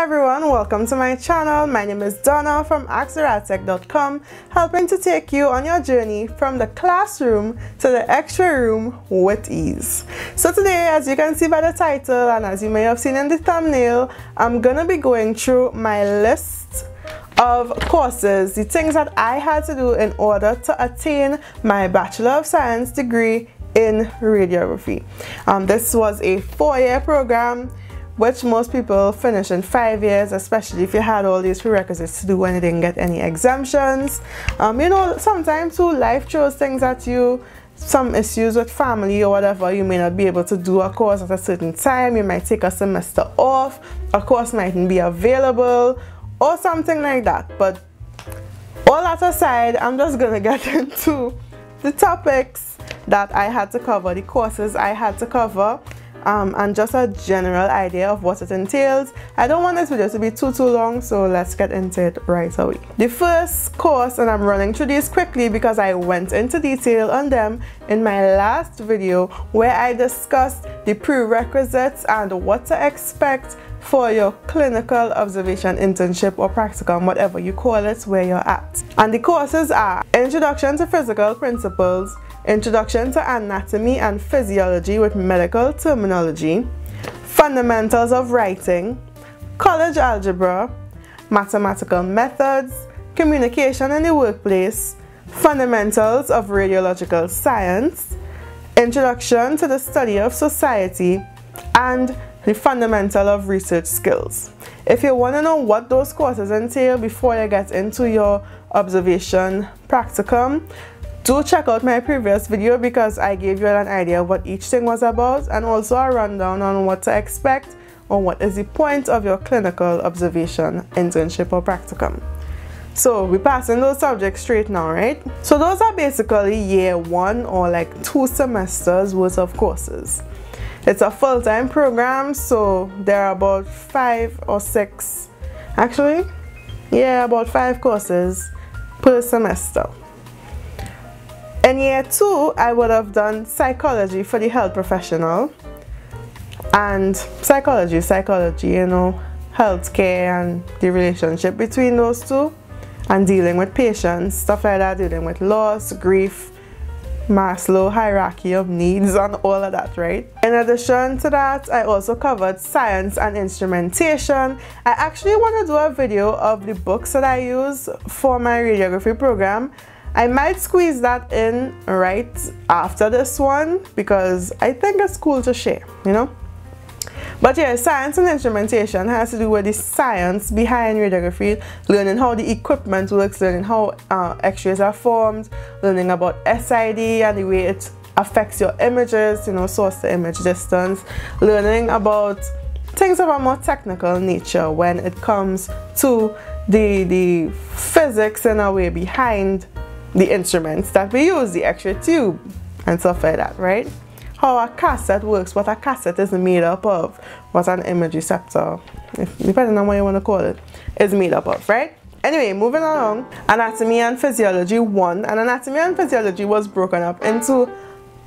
Hi everyone, welcome to my channel. My name is Donna from AskTheRadTech.com, helping to take you on your journey from the classroom to the x-ray room with ease. So today, as you can see by the title and as you may have seen in the thumbnail, I'm gonna be going through my list of courses, the things that I had to do in order to attain my Bachelor of Science degree in radiography. Um, this was a four-year program which most people finish in five years, especially if you had all these prerequisites to do when you didn't get any exemptions. Um, you know, sometimes too, life throws things at you, some issues with family or whatever, you may not be able to do a course at a certain time, you might take a semester off, a course mightn't be available, or something like that. But all that aside, I'm just gonna get into the topics that I had to cover, the courses I had to cover um, and just a general idea of what it entails. I don't want this video to be too too long so let's get into it right away. The first course and I'm running through these quickly because I went into detail on them in my last video where I discussed the prerequisites and what to expect for your clinical observation internship or practicum, whatever you call it, where you're at. And the courses are Introduction to Physical Principles, Introduction to Anatomy and Physiology with Medical Terminology, Fundamentals of Writing, College Algebra, Mathematical Methods, Communication in the Workplace, Fundamentals of Radiological Science, Introduction to the Study of Society, and the fundamental of research skills. If you want to know what those courses entail before you get into your observation practicum, do check out my previous video because I gave you an idea what each thing was about and also a rundown on what to expect or what is the point of your clinical observation, internship or practicum. So we're passing those subjects straight now, right? So those are basically year one or like two semesters worth of courses. It's a full-time program, so there are about five or six, actually, yeah, about five courses per semester. In year two, I would have done psychology for the health professional and psychology, psychology, you know, healthcare and the relationship between those two and dealing with patients, stuff like that, dealing with loss, grief, Maslow hierarchy of needs and all of that, right? In addition to that, I also covered science and instrumentation. I actually want to do a video of the books that I use for my radiography program I might squeeze that in right after this one because I think it's cool to share, you know. But yeah, science and instrumentation has to do with the science behind radiography, learning how the equipment works, learning how uh, x-rays are formed, learning about SID and the way it affects your images, you know, source to image distance, learning about things of a more technical nature when it comes to the, the physics in a way behind the instruments that we use, the X-ray tube and stuff like that, right? How a cassette works, what a cassette is made up of, what an image receptor, if, depending on what you want to call it, is made up of, right? Anyway, moving along, Anatomy and Physiology 1, and Anatomy and Physiology was broken up into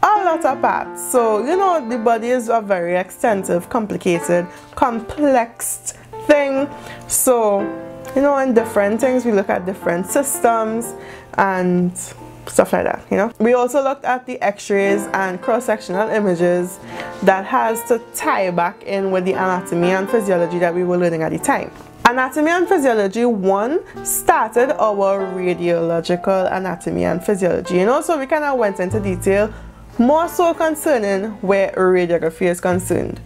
a lot of parts. So, you know, the body is a very extensive, complicated, complex thing. So, you know, in different things, we look at different systems and stuff like that, you know. We also looked at the x-rays and cross-sectional images that has to tie back in with the anatomy and physiology that we were learning at the time. Anatomy and Physiology 1 started our radiological anatomy and physiology, you know, so we kind of went into detail more so concerning where radiography is concerned.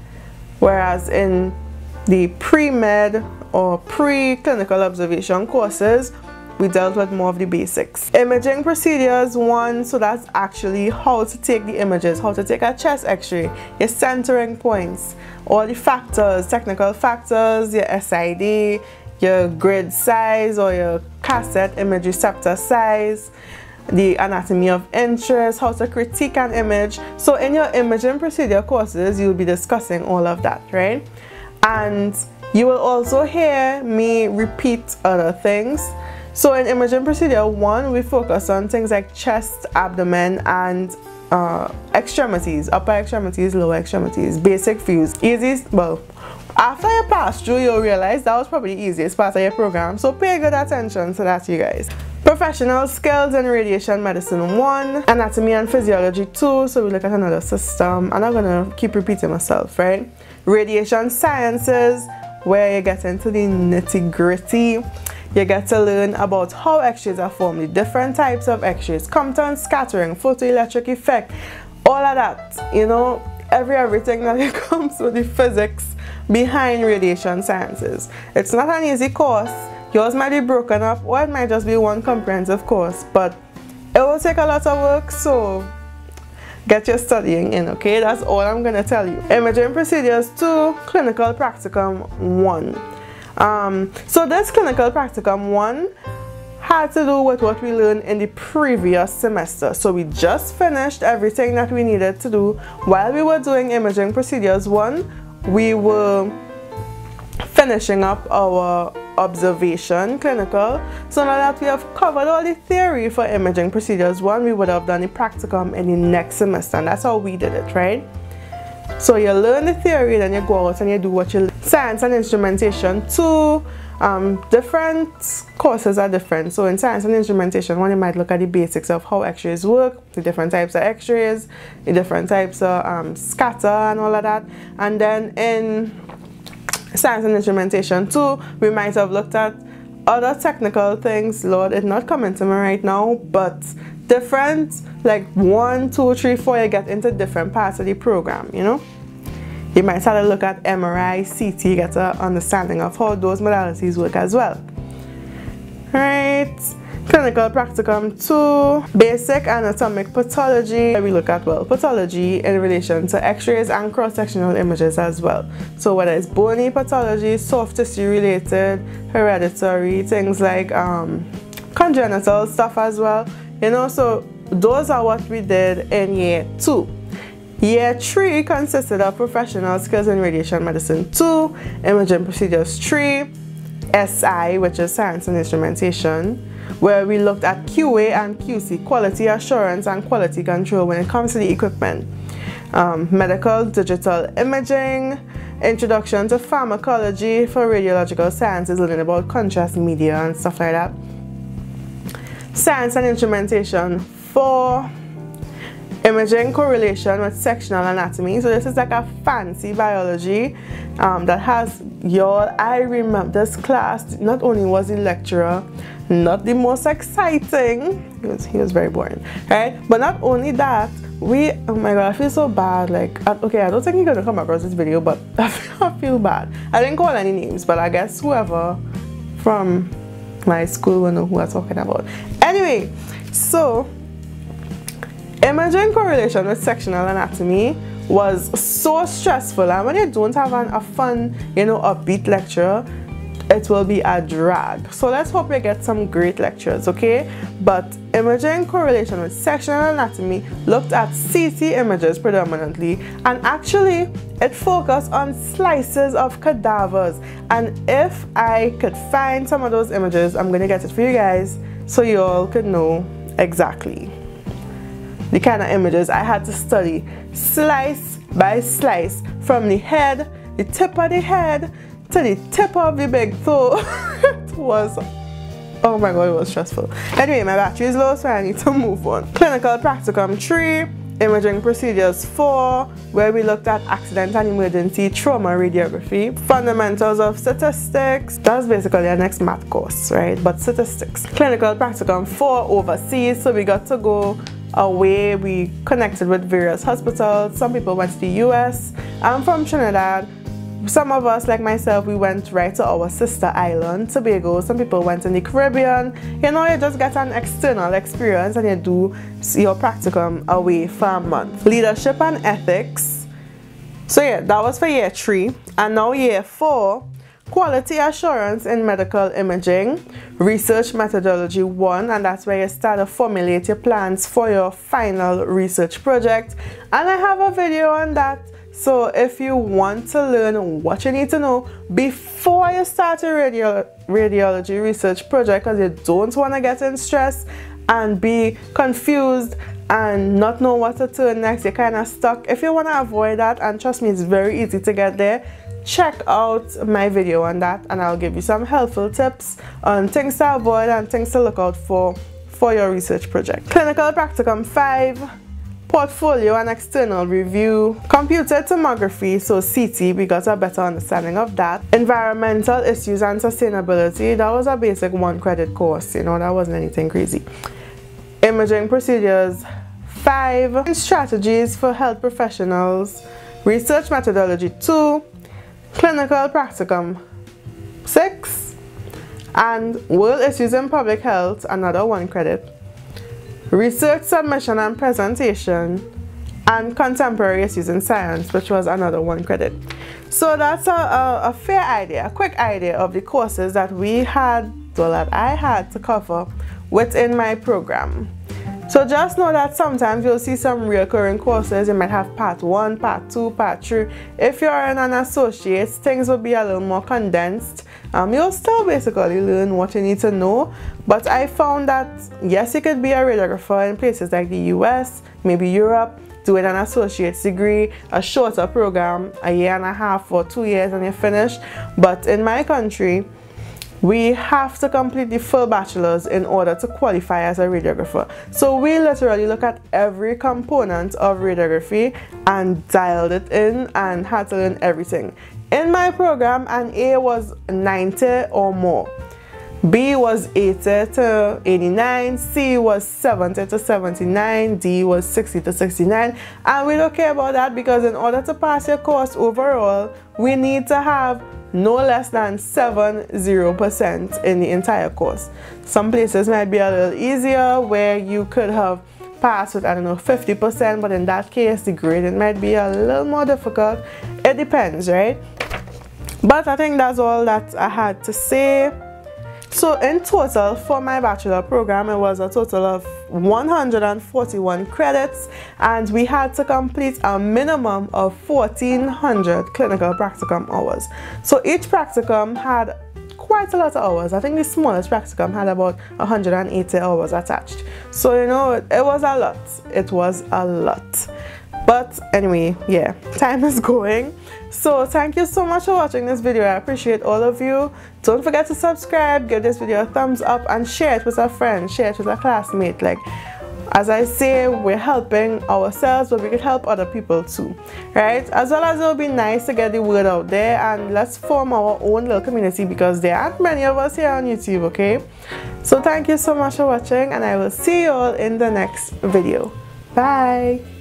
Whereas in the pre-med or pre-clinical observation courses, we dealt with more of the basics. Imaging procedures, one, so that's actually how to take the images, how to take a chest x-ray, your centering points, all the factors, technical factors, your SID, your grid size or your cassette image receptor size, the anatomy of interest, how to critique an image. So in your imaging procedure courses, you'll be discussing all of that, right? And you will also hear me repeat other things so in imaging procedure one, we focus on things like chest, abdomen, and uh, extremities, upper extremities, lower extremities, basic views, easy, well, After you pass through, you'll realize that was probably the easiest part of your program. So pay good attention to that, you guys. Professional skills in radiation medicine 1, anatomy and physiology 2, so we look at another system. I'm not gonna keep repeating myself, right? Radiation sciences, where you get into the nitty gritty. You get to learn about how X-rays are formed, the different types of X-rays, Compton scattering, photoelectric effect, all of that, you know, every everything that comes with the physics behind radiation sciences. It's not an easy course. Yours might be broken up or it might just be one comprehensive course, but it will take a lot of work, so get your studying in, okay? That's all I'm gonna tell you. Imaging procedures 2, clinical practicum 1. Um, so this clinical practicum 1 had to do with what we learned in the previous semester. So we just finished everything that we needed to do while we were doing imaging procedures 1. We were finishing up our observation clinical. So now that we have covered all the theory for imaging procedures one we would have done the practicum in the next semester and that's how we did it right? So you learn the theory then you go out and you do what you science and instrumentation. Two um, different courses are different. So in science and instrumentation one you might look at the basics of how x-rays work the different types of x-rays the different types of um, scatter and all of that. And then in science and instrumentation two. We might have looked at other technical things, Lord, it's not coming to me right now, but different, like one, two, three, four, you get into different parts of the program, you know? You might start to look at MRI, CT, get an understanding of how those modalities work as well. Right? Clinical practicum 2, basic anatomic pathology. We look at, well, pathology in relation to x-rays and cross-sectional images as well. So whether it's bony pathology, soft tissue related, hereditary, things like um, congenital stuff as well. You know, so those are what we did in year 2. Year 3 consisted of professional skills in radiation medicine 2, imaging procedures 3, SI, which is science and instrumentation, where we looked at QA and QC, quality assurance and quality control when it comes to the equipment. Um, medical digital imaging, introduction to pharmacology for radiological sciences, learning about contrast media and stuff like that. Science and instrumentation for imaging correlation with sectional anatomy. So this is like a fancy biology um, that has y'all. I remember this class. Not only was the lecturer not the most exciting. He was, he was very boring, right? But not only that, we, oh my god, I feel so bad. Like, okay, I don't think he's gonna come across this video, but I feel bad. I didn't call any names, but I guess whoever from my school will know who I'm talking about. Anyway, so imaging correlation with sectional anatomy was so stressful and when you don't have an, a fun you know upbeat lecture it will be a drag. So let's hope we get some great lectures, okay? But imaging correlation with sectional anatomy looked at CT images predominantly and actually it focused on slices of cadavers. And if I could find some of those images, I'm gonna get it for you guys so you all could know exactly the kind of images I had to study slice by slice from the head, the tip of the head, to the tip of the big toe. it was, oh my god, it was stressful. Anyway, my battery is low, so I need to move on. Clinical practicum 3, imaging procedures 4, where we looked at accident and emergency trauma radiography, fundamentals of statistics, that's basically our next math course, right? But statistics. Clinical practicum 4, overseas, so we got to go away. We connected with various hospitals. Some people went to the US. I'm from Trinidad some of us, like myself, we went right to our sister island, Tobago. Some people went in the Caribbean. You know, you just get an external experience and you do your practicum away for a month. Leadership and ethics. So yeah, that was for year three. And now year four, quality assurance in medical imaging, research methodology one, and that's where you start to formulate your plans for your final research project. And I have a video on that so if you want to learn what you need to know before you start your radio radiology research project because you don't want to get in stress and be confused and not know what to turn next, you're kind of stuck. If you want to avoid that, and trust me, it's very easy to get there, check out my video on that and I'll give you some helpful tips on things to avoid and things to look out for for your research project. Clinical Practicum 5 portfolio and external review, computer tomography, so CT, we got a better understanding of that, environmental issues and sustainability, that was a basic one credit course, you know, that wasn't anything crazy. Imaging procedures, five, strategies for health professionals, research methodology, two, clinical practicum, six, and world issues in public health, another one credit. Research submission and presentation, and contemporary issues in science, which was another one credit. So that's a, a, a, fair idea, a quick idea of the courses that we had, well, that I had to cover within my program. So just know that sometimes you'll see some recurring courses. You might have part one, part two, part three. If you're in an associate, things will be a little more condensed. Um, you'll still basically learn what you need to know. But I found that yes, you could be a radiographer in places like the US, maybe Europe, doing an associate's degree, a shorter program, a year and a half or two years and you're finished. But in my country, we have to complete the full bachelor's in order to qualify as a radiographer. So we literally look at every component of radiography and dialed it in and had to learn everything. In my program, an A was 90 or more. B was 80 to 89, C was 70 to 79, D was 60 to 69. And we don't care about that because in order to pass your course overall, we need to have no less than 70% in the entire course. Some places might be a little easier where you could have passed with, I don't know, 50%, but in that case, the grading might be a little more difficult. It depends, right? But I think that's all that I had to say. So in total for my bachelor program, it was a total of 141 credits and we had to complete a minimum of 1400 clinical practicum hours. So each practicum had quite a lot of hours. I think the smallest practicum had about 180 hours attached. So you know, it was a lot. It was a lot. But anyway, yeah, time is going. So thank you so much for watching this video. I appreciate all of you. Don't forget to subscribe, give this video a thumbs up and share it with a friend, share it with a classmate. Like as I say, we're helping ourselves, but we could help other people too, right? As well as it would be nice to get the word out there and let's form our own little community because there aren't many of us here on YouTube, okay? So thank you so much for watching and I will see you all in the next video. Bye!